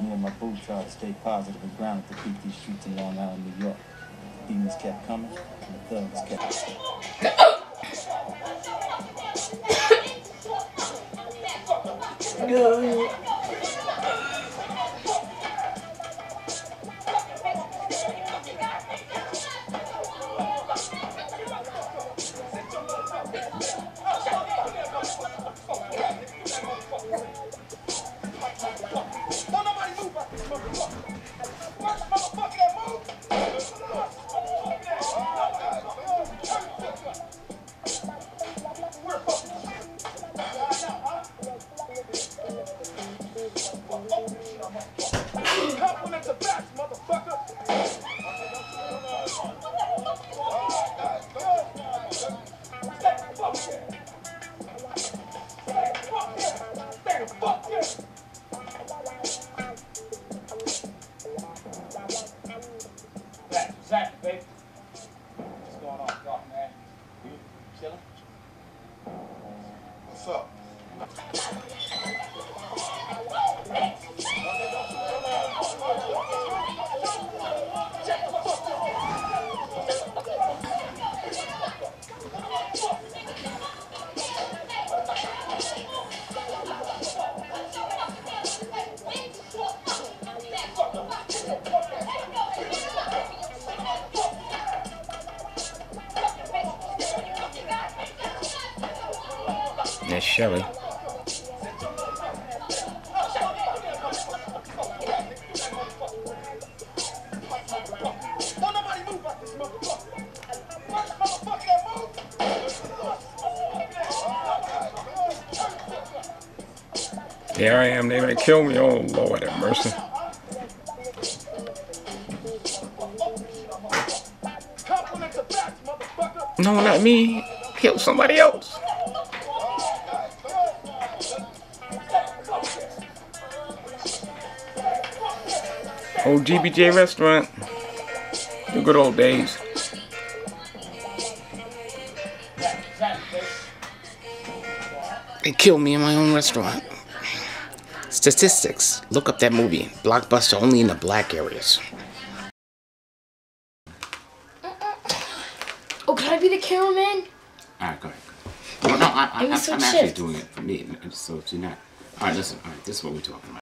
Me and my boo tried to stay positive and grounded to keep these streets in Long Island, New York. Demons kept coming, and the thugs kept. Don't Motherfucker up? Move. There I am. they're gonna kill me. Oh Lord have mercy. Compliment to backs, motherfucker. No, not me. Kill somebody else. Old GBJ restaurant. The good old days. They killed me in my own restaurant. Statistics. Look up that movie. Blockbuster only in the black areas. Oh, can I be the cameraman? Alright, go ahead. Well, no, I, I, Give me I'm, some I'm actually doing it for me, so if you're not. Alright, listen, alright, this is what we're talking about.